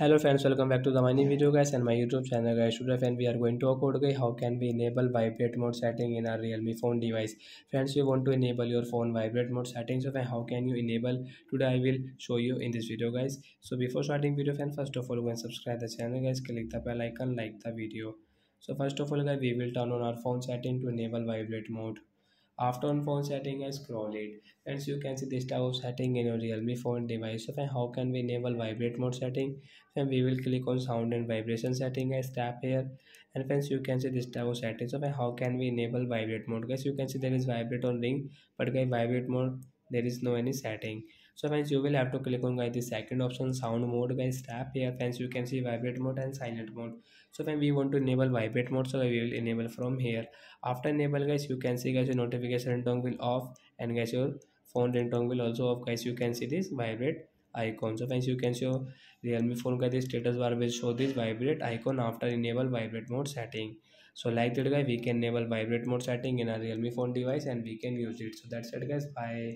hello friends welcome back to the mini video guys and my youtube channel guys. Today friend we are going to talk about how can we enable vibrate mode setting in our realme phone device. Friends you want to enable your phone vibrate mode settings so how can you enable? Today i will show you in this video guys. So before starting video friend first of all go and subscribe the channel guys. Click the bell icon like the video. So first of all guys we will turn on our phone setting to enable vibrate mode after on phone setting I scroll it. And so you can see this type of setting in your realme phone device. So how can we enable vibrate mode setting? And we will click on sound and vibration setting as tap here. And friends you can see this type of setting. So how can we enable vibrate mode? Guys you can see there is vibrate on ring but guys vibrate mode there is no any setting so friends you will have to click on guys the second option sound mode guys tap here. Friends you can see vibrate mode and silent mode. So when we want to enable vibrate mode so we will enable from here. After enable guys you can see guys your notification tone will off and guys your phone ringtone will also off. Guys you can see this vibrate icon. So friends you can see show realme phone guys the status bar will show this vibrate icon after enable vibrate mode setting. So like that guys we can enable vibrate mode setting in a realme phone device and we can use it. So that's it guys. Bye